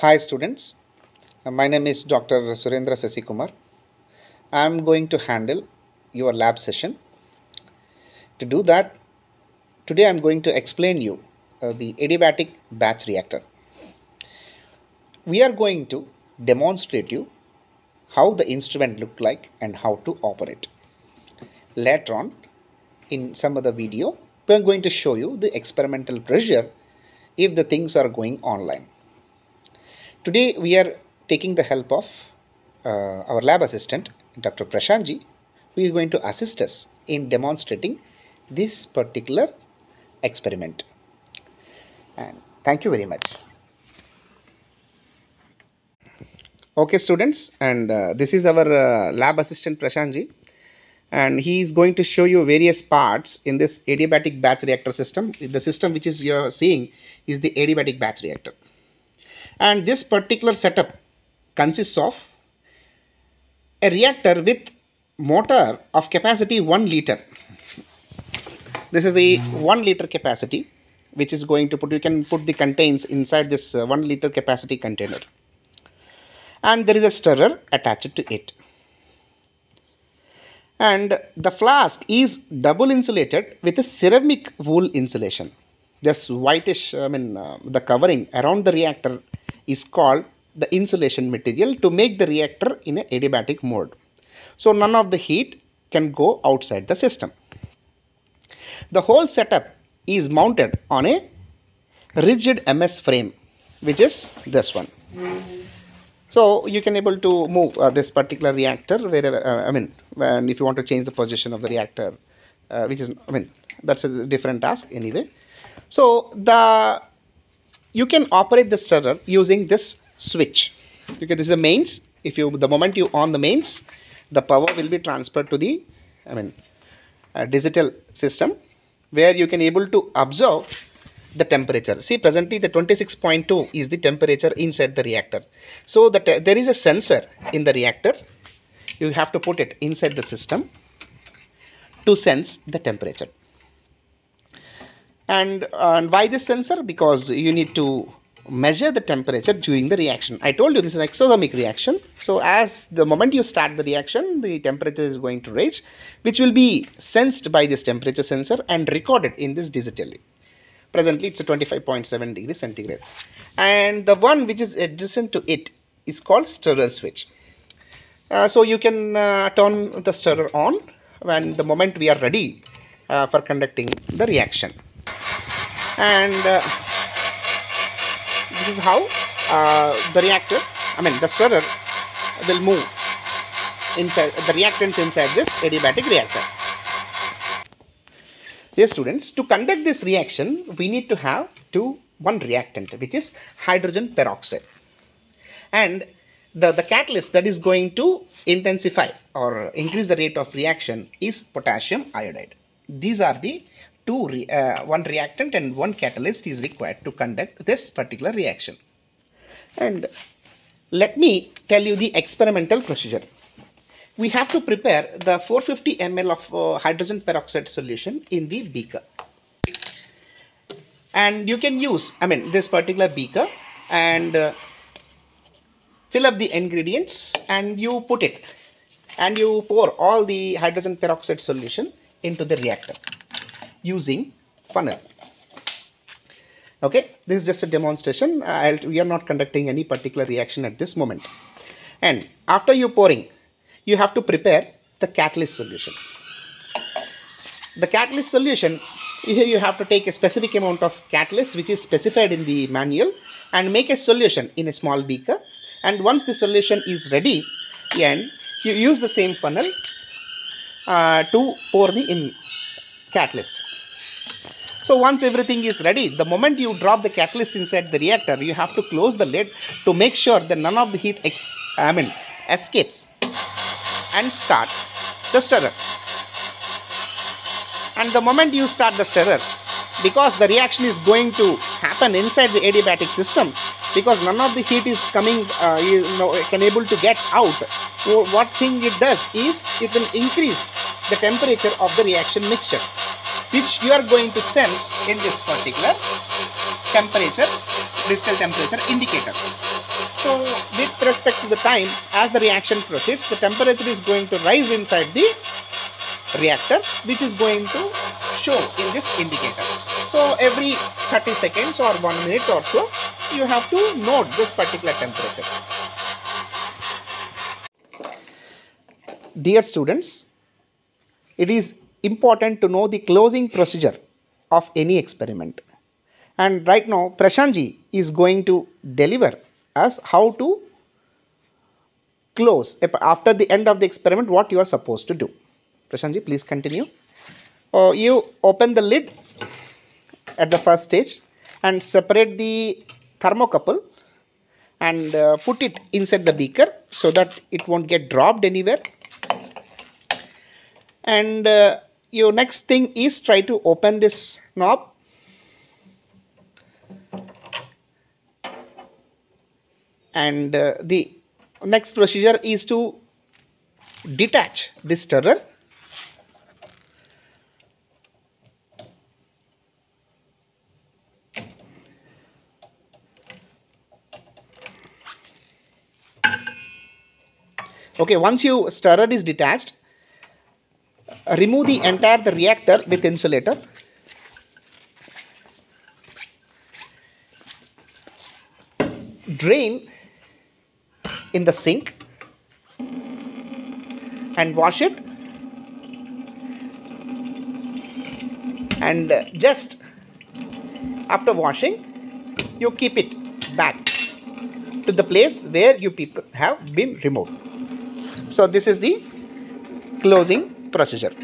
Hi students, Uh, my name is Dr. Surendra Sasikumar. I am going to handle your lab session. To do that, today I am going to explain you uh, the adiabatic batch reactor. We are going to demonstrate you how the instrument look like and how to operate. Later on, in some other video, we are going to show you the experimental pressure if the things are going online. Today we are taking the help of uh, our lab assistant Dr. Prashanji who is going to assist us in demonstrating this particular experiment. And thank you very much. Okay students and uh, this is our uh, lab assistant Prashanji and he is going to show you various parts in this adiabatic batch reactor system. The system which is you are seeing is the adiabatic batch reactor and this particular setup consists of a reactor with motor of capacity 1 liter. This is the 1 liter capacity which is going to put you can put the contains inside this uh, 1 liter capacity container. And there is a stirrer attached to it. And the flask is double insulated with a ceramic wool insulation. This whitish i mean uh, the covering around the reactor is called the insulation material to make the reactor in a adiabatic mode. So none of the heat can go outside the system. The whole setup is mounted on a rigid ms frame which is this one. So you can able to move uh, this particular reactor wherever uh, i mean and if you want to change the position of the reactor uh, which is i mean that's a different task anyway. So the you can operate the stirrer using this switch. Okay this is the mains. If you the moment you on the mains the power will be transferred to the i mean uh, digital system where you can able to observe the temperature. See presently the 26.2 is the temperature inside the reactor. So that there is a sensor in the reactor. You have to put it inside the system to sense the temperature and, and why this sensor? Because you need to measure the temperature during the reaction. I told you this is exothermic reaction. So as the moment you start the reaction the temperature is going to raise which will be sensed by this temperature sensor and recorded in this digitally. Presently it's a 25.7 degree centigrade. And the one which is adjacent to it is called stirrer switch. Uh, so you can uh, turn the stirrer on when the moment we are ready uh, for conducting the reaction and uh, this is how uh, the reactor I mean the stirrer will move inside the reactants inside this adiabatic reactor Yes, students, to conduct this reaction, we need to have two, one reactant, which is hydrogen peroxide. And the, the catalyst that is going to intensify or increase the rate of reaction is potassium iodide. These are the two, re, uh, one reactant and one catalyst is required to conduct this particular reaction. And let me tell you the experimental procedure. We have to prepare the 450 ml of uh, hydrogen peroxide solution in the beaker. And you can use I mean this particular beaker and uh, fill up the ingredients and you put it. And you pour all the hydrogen peroxide solution into the reactor using funnel okay this is just a demonstration I'll, we are not conducting any particular reaction at this moment and after you pouring you have to prepare the catalyst solution. The catalyst solution, here you have to take a specific amount of catalyst which is specified in the manual and make a solution in a small beaker and once the solution is ready and you use the same funnel uh, to pour the in catalyst. So once everything is ready, the moment you drop the catalyst inside the reactor, you have to close the lid to make sure that none of the heat ex I mean escapes and start the stirrer. And the moment you start the stirrer, because the reaction is going to happen inside the adiabatic system, because none of the heat is coming, uh, you know, can able to get out. What thing it does is it will increase the temperature of the reaction mixture, which you are going to sense in this particular temperature, crystal temperature indicator. So with respect to the time, as the reaction proceeds, the temperature is going to rise inside the reactor which is going to show in this indicator. So every 30 seconds or 1 minute or so, you have to note this particular temperature. Dear students, it is important to know the closing procedure of any experiment. And right now, Prashanji is going to deliver us how to close after the end of the experiment what you are supposed to do. Prashanji, please continue. Uh, you open the lid at the first stage and separate the thermocouple and uh, put it inside the beaker so that it won't get dropped anywhere and uh, your next thing is try to open this knob. And uh, the next procedure is to detach this stirrer okay once you stirrer is detached remove the entire the reactor with insulator. Drain in the sink and wash it. And just after washing you keep it back to the place where you people have been removed. So this is the closing procedure